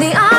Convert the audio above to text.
the